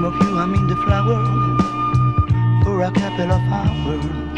dream of you, I mean the flower, for a couple of hours.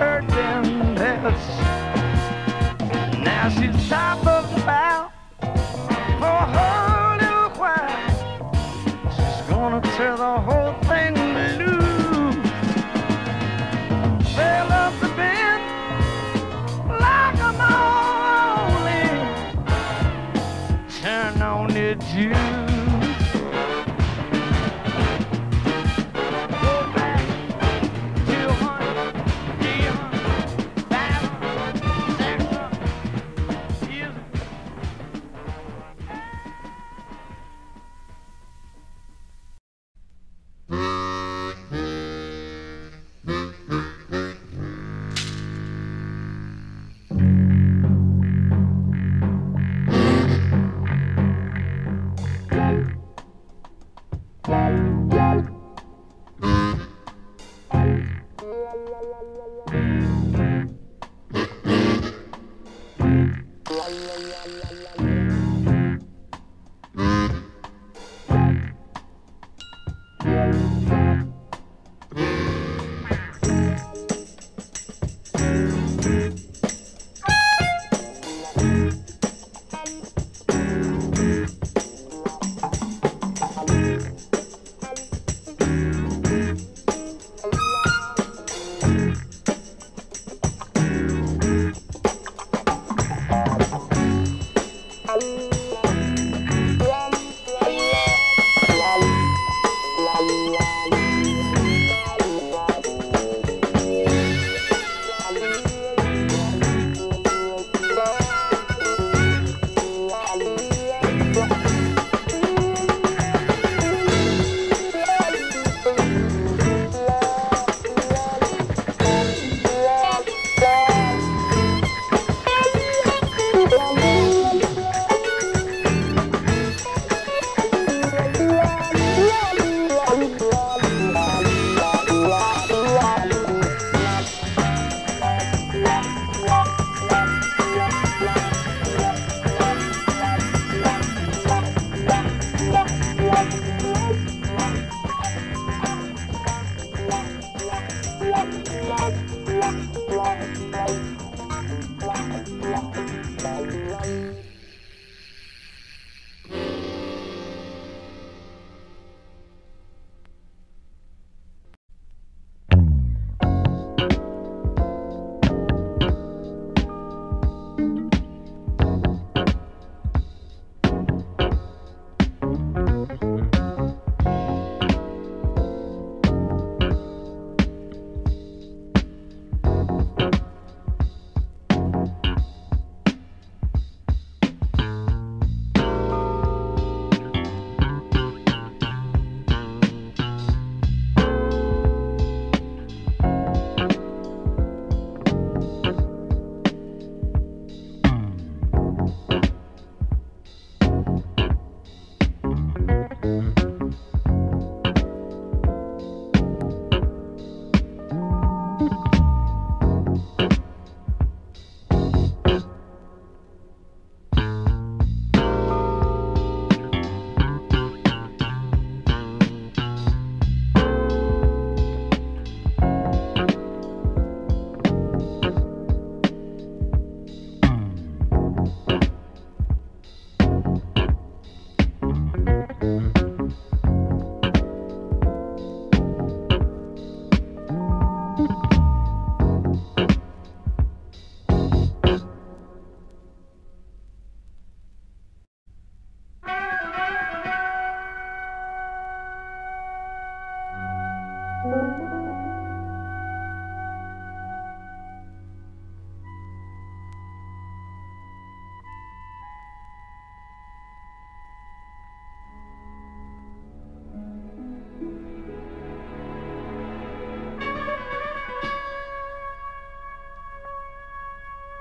curtain this. Now she's top of the bow for a whole little while. She's gonna tear the whole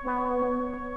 Música